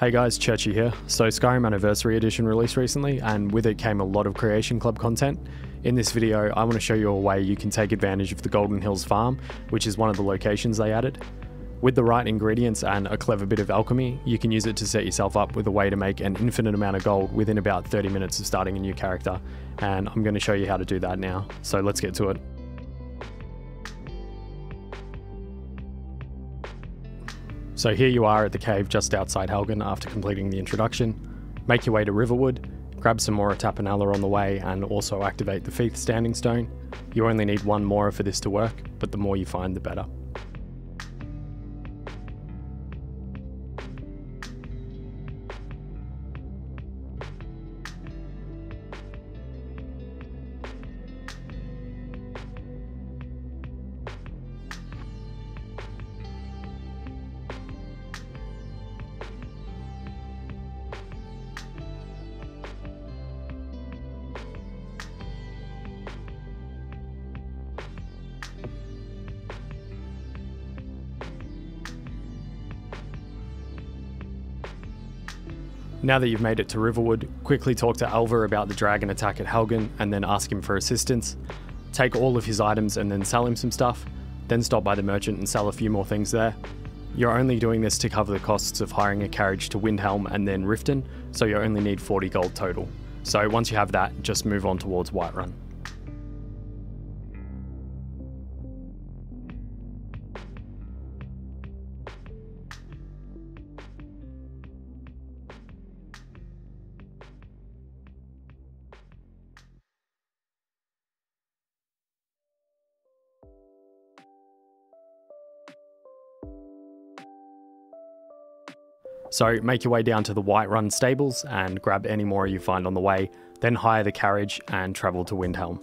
Hey guys, Churchy here. So Skyrim Anniversary Edition released recently, and with it came a lot of Creation Club content. In this video, I want to show you a way you can take advantage of the Goldenhills farm, which is one of the locations they added. With the right ingredients and a clever bit of alchemy, you can use it to set yourself up with a way to make an infinite amount of gold within about 30 minutes of starting a new character, and I'm going to show you how to do that now. So let's get to it. So here you are at the cave just outside Helgen after completing the introduction. Make your way to Riverwood, grab some more Tapinella on the way, and also activate the Feith Standing Stone. You only need one more for this to work, but the more you find, the better. Now that you've made it to Riverwood, quickly talk to Alvor about the dragon attack at Helgen and then ask him for assistance. Take all of his items and then sell him some stuff, then stop by the merchant and sell a few more things there. You're only doing this to cover the costs of hiring a carriage to Windhelm and then Riften, so you only need 40 gold total. So once you have that, just move on towards Whiterun. So make your way down to the Whiterun stables and grab any more you find on the way, then hire the carriage and travel to Windhelm.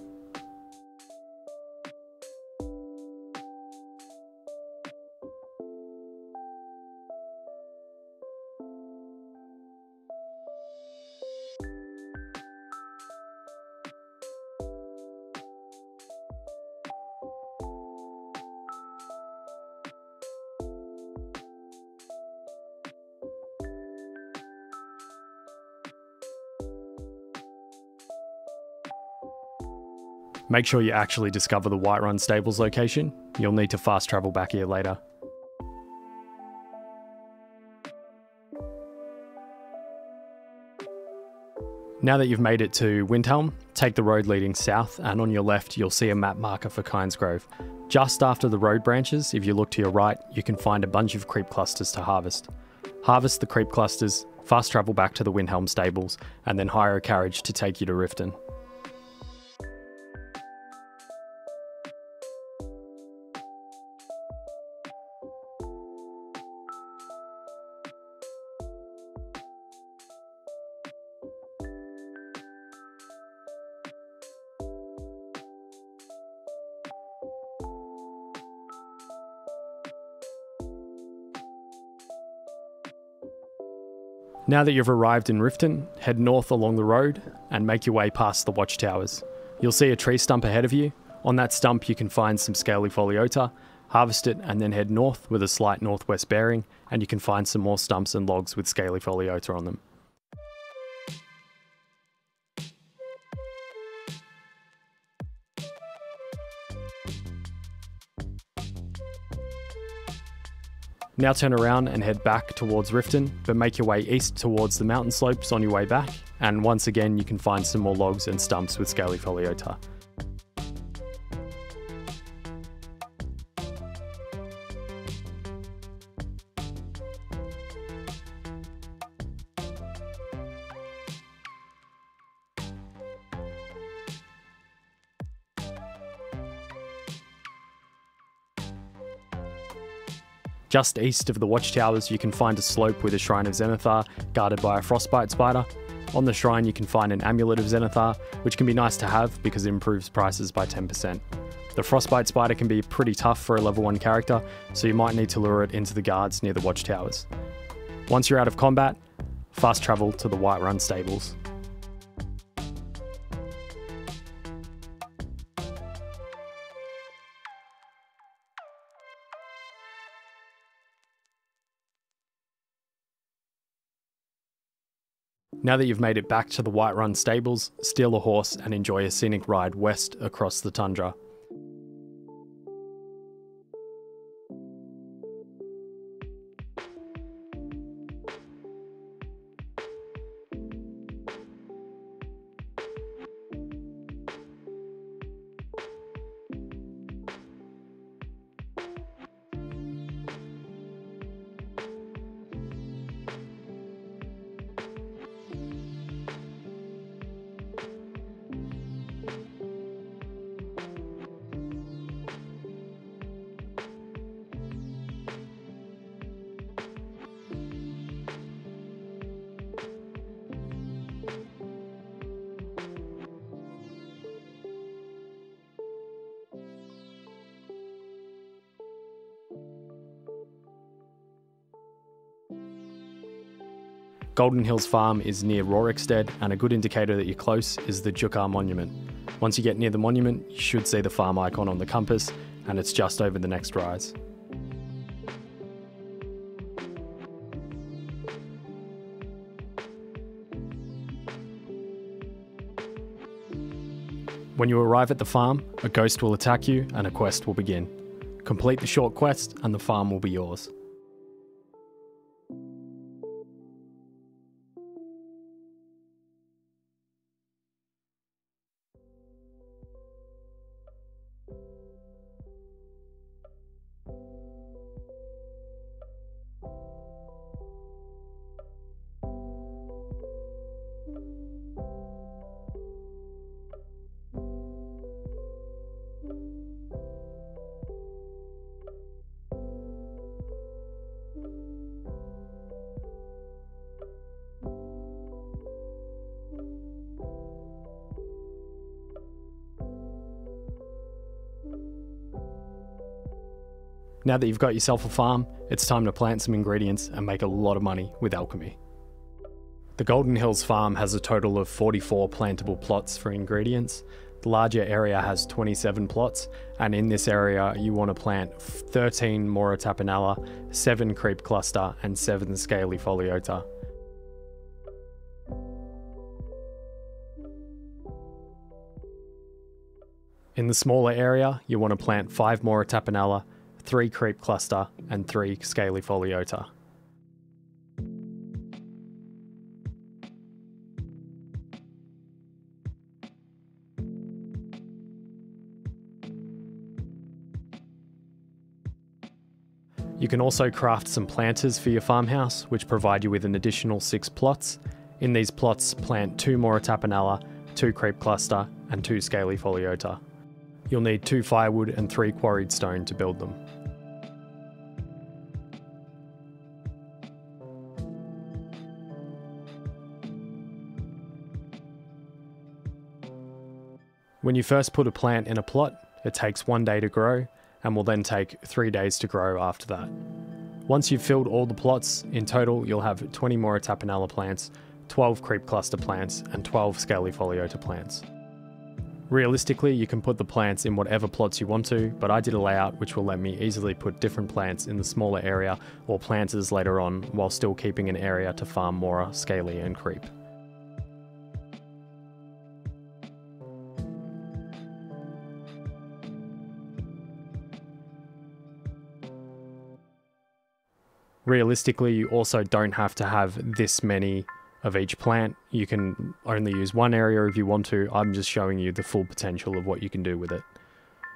Make sure you actually discover the Whiterun Stables location. You'll need to fast travel back here later. Now that you've made it to Windhelm, take the road leading south, and on your left, you'll see a map marker for Kynesgrove. Just after the road branches, if you look to your right, you can find a bunch of creep clusters to harvest. Harvest the creep clusters, fast travel back to the Windhelm stables, and then hire a carriage to take you to Riften. Now that you've arrived in Riften, head north along the road and make your way past the watchtowers. You'll see a tree stump ahead of you. On that stump, you can find some scaly pholiota, harvest it, and then head north with a slight northwest bearing, and you can find some more stumps and logs with scaly pholiota on them. Now turn around and head back towards Riften, but make your way east towards the mountain slopes on your way back, and once again you can find some more logs and stumps with scaly Just east of the watchtowers, you can find a slope with a shrine of Zenithar, guarded by a frostbite spider. On the shrine, you can find an amulet of Zenithar, which can be nice to have because it improves prices by 10%. The frostbite spider can be pretty tough for a level 1 character, so you might need to lure it into the guards near the watchtowers. Once you're out of combat, fast travel to the Whiterun stables. Now that you've made it back to the Whiterun stables, steal a horse and enjoy a scenic ride west across the tundra. Goldenhills Farm is near Rorikstead, and a good indicator that you're close is the Jukar Monument. Once you get near the monument, you should see the farm icon on the compass, and it's just over the next rise. When you arrive at the farm, a ghost will attack you and a quest will begin. Complete the short quest and the farm will be yours. Now that you've got yourself a farm, it's time to plant some ingredients and make a lot of money with alchemy. The Goldenhills farm has a total of 44 plantable plots for ingredients. The larger area has 27 plots, and in this area, you want to plant 13 Mora tapinella, 7 creep cluster, and 7 scaly pholiota. In the smaller area, you want to plant 5 Mora tapinella, 3 creep cluster, and 3 scaly pholiota. You can also craft some planters for your farmhouse, which provide you with an additional 6 plots. In these plots, plant 2 Mora tapinella, 2 creep cluster, and 2 scaly pholiota. You'll need 2 firewood and 3 quarried stone to build them. When you first put a plant in a plot, it takes one day to grow and will then take three days to grow after that. Once you've filled all the plots, in total you'll have 20 more tapinella plants, 12 creep cluster plants, and 12 scaly pholiota plants. Realistically, you can put the plants in whatever plots you want to, but I did a layout which will let me easily put different plants in the smaller area or planters later on while still keeping an area to farm Mora, Scaly and Creep. Realistically, you also don't have to have this many of each plant. You can only use one area if you want to. I'm just showing you the full potential of what you can do with it.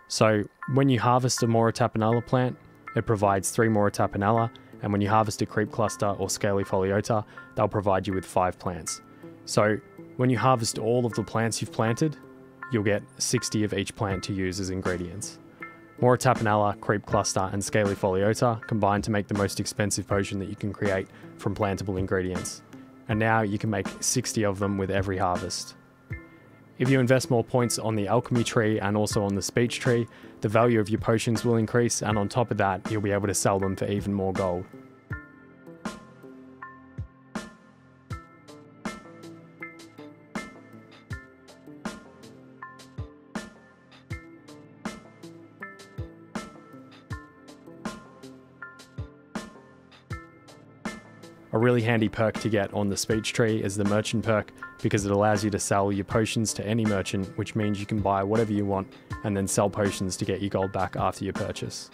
So when you harvest a Mora tapinella plant, it provides three Mora tapinella, and when you harvest a creep cluster or scaly pholiota, they'll provide you with five plants. So when you harvest all of the plants you've planted, you'll get 60 of each plant to use as ingredients. Mora tapinella, creep cluster, and scaly pholiota combine to make the most expensive potion that you can create from plantable ingredients. And now you can make 60 of them with every harvest. If you invest more points on the alchemy tree and also on the speech tree, the value of your potions will increase, and on top of that, you'll be able to sell them for even more gold. A really handy perk to get on the speech tree is the merchant perk because it allows you to sell your potions to any merchant, which means you can buy whatever you want and then sell potions to get your gold back after your purchase.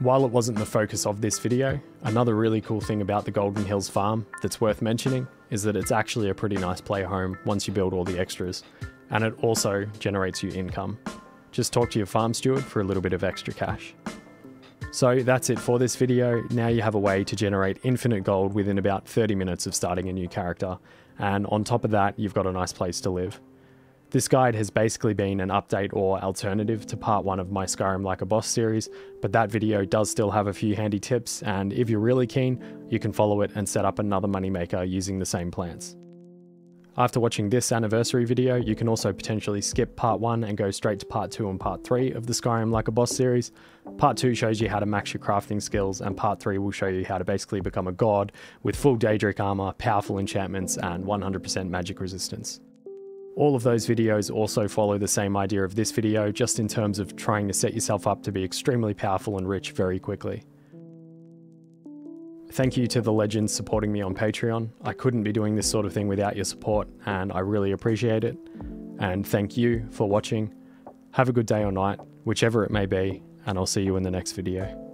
While it wasn't the focus of this video, another really cool thing about the Goldenhills farm that's worth mentioning is that it's actually a pretty nice play home once you build all the extras, and it also generates you income. Just talk to your farm steward for a little bit of extra cash. So that's it for this video. Now you have a way to generate infinite gold within about 30 minutes of starting a new character, and on top of that, you've got a nice place to live. This guide has basically been an update or alternative to part 1 of my Skyrim Like a Boss series, but that video does still have a few handy tips, and if you're really keen, you can follow it and set up another moneymaker using the same plans. After watching this anniversary video, you can also potentially skip part 1 and go straight to part 2 and part 3 of the Skyrim Like a Boss series. Part 2 shows you how to max your crafting skills, and part 3 will show you how to basically become a god with full Daedric armor, powerful enchantments, and 100% magic resistance. All of those videos also follow the same idea of this video, just in terms of trying to set yourself up to be extremely powerful and rich very quickly. Thank you to the legends supporting me on Patreon. I couldn't be doing this sort of thing without your support, and I really appreciate it. And thank you for watching. Have a good day or night, whichever it may be, and I'll see you in the next video.